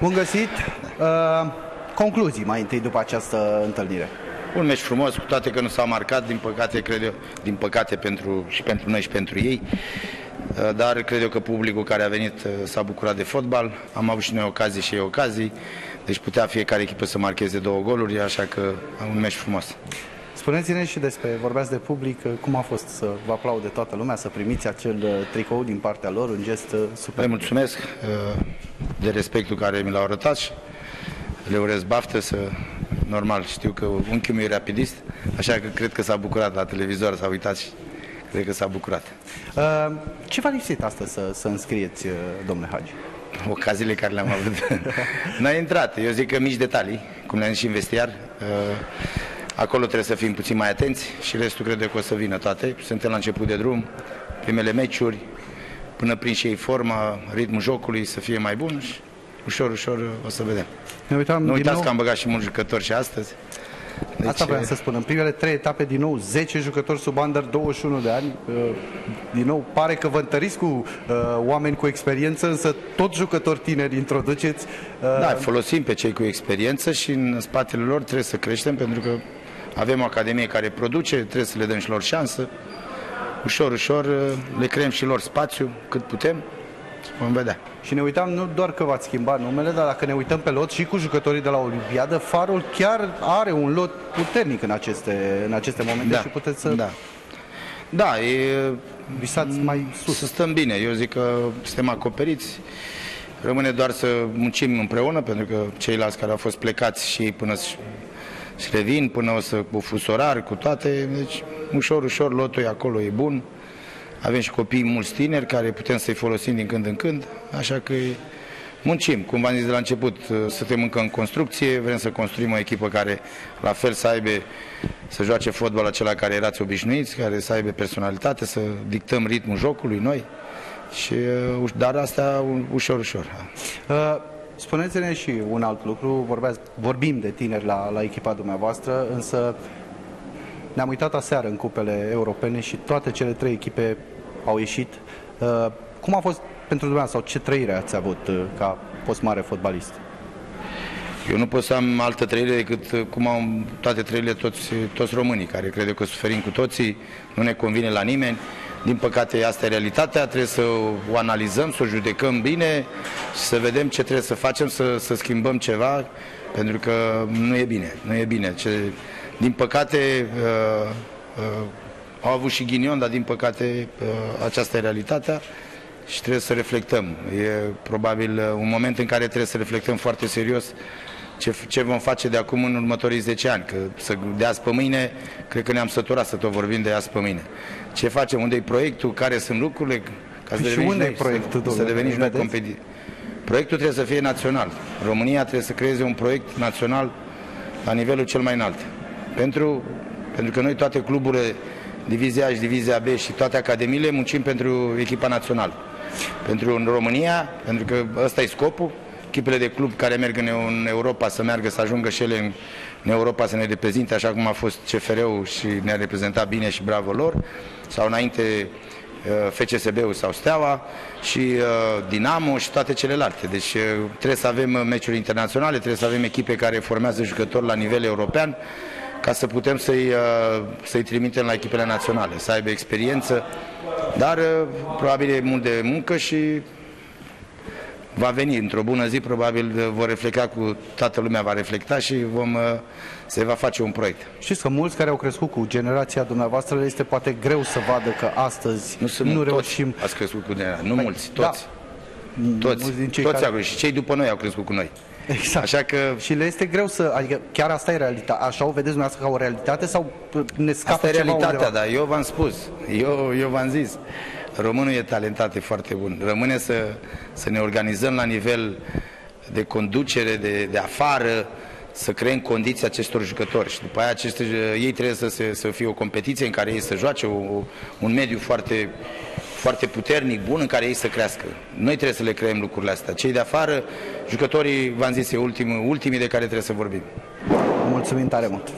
Bun găsit! Uh, concluzii mai întâi după această întâlnire. Un meci frumos, cu toate că nu s-a marcat, din păcate, cred eu, din păcate pentru, și pentru noi și pentru ei. Uh, dar cred eu că publicul care a venit uh, s-a bucurat de fotbal. Am avut și noi ocazii și ei ocazii. Deci putea fiecare echipă să marcheze două goluri, așa că un meci frumos. Spuneți-ne și despre, vorbeați de public, cum a fost să vă aplaude toată lumea, să primiți acel uh, tricou din partea lor, un gest super. Le mulțumesc de respectul care mi l-au arătat și le urez baftă să... Normal, știu că unchiul meu e rapidist, așa că cred că s-a bucurat la televizor, s-a uitat și cred că s-a bucurat. Uh, ce v-a lipsit astăzi să, să înscrieți, uh, domnule Hagi? Ocaziile care le-am avut. N-a intrat. Eu zic că mici detalii, cum le-am zis și în vestiar. Uh, acolo trebuie să fim puțin mai atenți și restul cred că o să vină toate. Suntem la început de drum, primele meciuri, până prin și ei forma, ritmul jocului să fie mai bun și ușor, ușor o să vedem. Ne uitam nu uitați nou... că am băgat și mulți jucători și astăzi. Deci... Asta vreau să spun. În primele trei etape, din nou, 10 jucători sub under 21 de ani. Uh, din nou, pare că vă întăriți cu uh, oameni cu experiență, însă tot jucători tineri introduceți. Uh... Da, folosim pe cei cu experiență și în spatele lor trebuie să creștem, pentru că avem o academie care produce, trebuie să le dăm și lor șansă. Ușor, ușor uh, le creăm și lor spațiu cât putem. Vom vedea. Și ne uitam nu doar că v-ați schimbat numele, dar dacă ne uităm pe lot și cu jucătorii de la Olimpiadă, Farul chiar are un lot puternic în aceste, în aceste momente da. și puteți să... Da. Da, e... Visați mai sus. Să stăm bine. Eu zic că suntem acoperiți. Rămâne doar să muncim împreună, pentru că ceilalți care au fost plecați și ei până și revin, până o să cu fusorar, cu toate, deci ușor, ușor, lotul e acolo, e bun. Avem și copii mulți tineri care putem să-i folosim din când în când, așa că muncim. Cum v-am zis de la început, uh, suntem încă în construcție, vrem să construim o echipă care la fel să aibă, să joace fotbal acela care erați obișnuiți, care să aibă personalitate, să dictăm ritmul jocului noi. Și, uh, dar asta ușor, ușor. Uh, Spuneți-ne și un alt lucru, vorbeați, vorbim de tineri la, la echipa dumneavoastră, însă ne-am uitat aseară în cupele europene și toate cele trei echipe au ieșit. Uh, cum a fost pentru dumneavoastră sau ce trăire ați avut uh, ca fost mare fotbalist? Eu nu pot să am altă trăire decât uh, cum au toate trăirile toți, toți românii, care cred că suferim cu toții, nu ne convine la nimeni. Din păcate, asta e realitatea, trebuie să o analizăm, să o judecăm bine și să vedem ce trebuie să facem, să, să schimbăm ceva, pentru că nu e bine, nu e bine. Ce, din păcate, uh, uh, au avut și ghinion, dar din păcate uh, aceasta e realitatea și trebuie să reflectăm. E probabil uh, un moment în care trebuie să reflectăm foarte serios ce, ce vom face de acum în următorii 10 ani. Că să, de azi pe mâine, cred că ne-am săturat să tot vorbim de azi pe mâine. Ce facem? Unde e proiectul? Care sunt lucrurile? Ca să și unde e proiectul? Să, să deveniți noi competitivi. Proiectul trebuie să fie național. România trebuie să creeze un proiect național la nivelul cel mai înalt. Pentru, pentru că noi toate cluburile, Divizia A și Divizia B și toate academiile muncim pentru echipa națională. Pentru în România, pentru că ăsta e scopul, echipele de club care merg în Europa să meargă, să ajungă și ele în Europa să ne reprezinte, așa cum a fost CFR-ul și ne-a reprezentat bine și bravo lor, sau înainte uh, FCSB-ul sau Steaua și uh, Dinamo și toate celelalte. Deci uh, trebuie să avem meciuri internaționale, trebuie să avem echipe care formează jucători la nivel european ca să putem să-i să trimitem la echipele naționale, să aibă experiență, dar probabil e mult de muncă și va veni într-o bună zi, probabil vor reflecta cu toată lumea va reflecta și vom, uh, se va face un proiect. Știți că mulți care au crescut cu generația dumneavoastră le este poate greu să vadă că astăzi nu, sunt nu reușim. Ați crescut cu generația, nu păi, mulți, toți. Da. Toți, din cei toți care... au și cei după noi au crescut cu noi. Exact. Așa că... Și le este greu să... Adică chiar asta e realitatea. Așa o vedeți dumneavoastră ca o realitate sau ne scapă Asta e realitatea, dar eu v-am spus. Eu, eu v-am zis. Românul e talentat, e foarte bun. Rămâne să, să ne organizăm la nivel de conducere, de, de afară, să creăm condiții acestor jucători și după aia aceste, ei trebuie să, se, să fie o competiție în care ei să joace o, un mediu foarte, foarte puternic, bun, în care ei să crească. Noi trebuie să le creăm lucrurile astea. Cei de afară, jucătorii, v-am zis, e ultimii, ultimii de care trebuie să vorbim. Mulțumim tare mult!